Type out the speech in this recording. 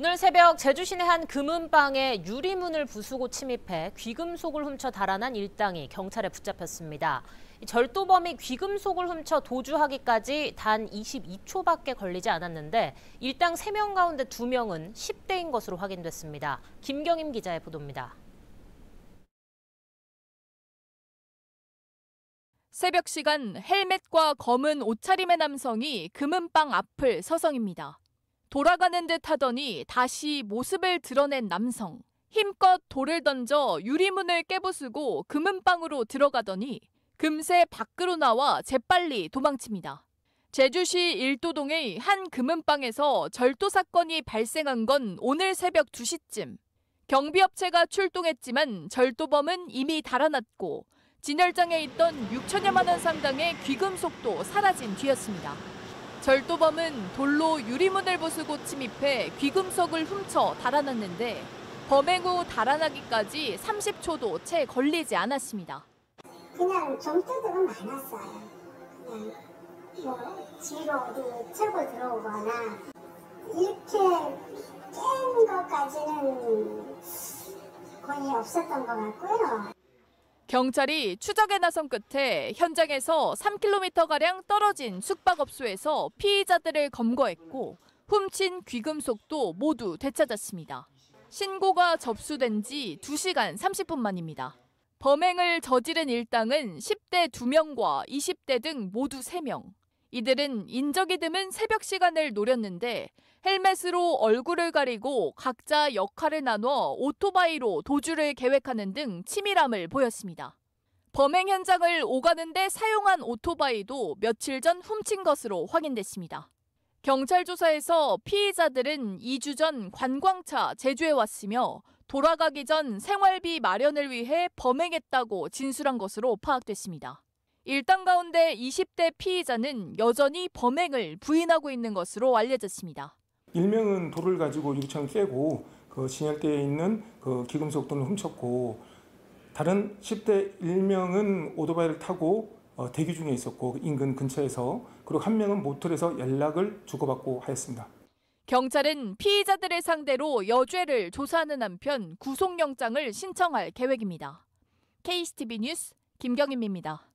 오늘 새벽 제주 시내 한 금은방에 유리문을 부수고 침입해 귀금속을 훔쳐 달아난 일당이 경찰에 붙잡혔습니다. 이 절도범이 귀금속을 훔쳐 도주하기까지 단 22초밖에 걸리지 않았는데 일당 3명 가운데 2명은 10대인 것으로 확인됐습니다. 김경임 기자의 보도입니다. 새벽 시간 헬멧과 검은 옷차림의 남성이 금은방 앞을 서성입니다. 돌아가는 듯 하더니 다시 모습을 드러낸 남성. 힘껏 돌을 던져 유리문을 깨부수고 금은방으로 들어가더니 금세 밖으로 나와 재빨리 도망칩니다. 제주시 일도동의 한 금은방에서 절도 사건이 발생한 건 오늘 새벽 2시쯤. 경비업체가 출동했지만 절도범은 이미 달아났고 진열장에 있던 6천여만 원 상당의 귀금속도 사라진 뒤였습니다. 절도범은 돌로 유리문을 부수고 침입해 귀금속을 훔쳐 달아났는데 범행 후 달아나기까지 30초도 채 걸리지 않았습니다. 그냥 점토들은 많았어요. 그냥 뭐 뒤로 어디 쳐고 들어오거나 이렇게 깬 것까지는 거의 없었던 것 같고요. 경찰이 추적에 나선 끝에 현장에서 3km가량 떨어진 숙박업소에서 피의자들을 검거했고 훔친 귀금속도 모두 되찾았습니다. 신고가 접수된 지 2시간 30분 만입니다. 범행을 저지른 일당은 10대 2명과 20대 등 모두 3명. 이들은 인적이 드문 새벽 시간을 노렸는데 헬멧으로 얼굴을 가리고 각자 역할을 나눠 오토바이로 도주를 계획하는 등 치밀함을 보였습니다. 범행 현장을 오가는데 사용한 오토바이도 며칠 전 훔친 것으로 확인됐습니다. 경찰 조사에서 피의자들은 2주 전 관광차 제주에 왔으며 돌아가기 전 생활비 마련을 위해 범행했다고 진술한 것으로 파악됐습니다. 일당 가운데 20대 피의자는 여전히 범행을 부인하고 있는 것으로 알려졌습니다. 일명은 돌을 가지고 유리창을 깨고 그 진열대에 있는 그 기금속 돈을 훔쳤고 다른 10대 1명은 오토바이를 타고 어, 대기 중에 있었고 인근 근처에서 그리고 한 명은 모텔에서 연락을 주고받고 하였습니다. 경찰은 피의자들을 상대로 여죄를 조사하는 한편 구속영장을 신청할 계획입니다. KCTV 뉴스 김경임입니다.